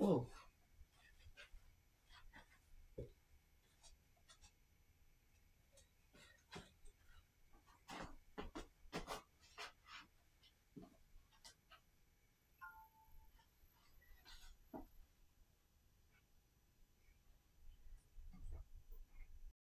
Whoa.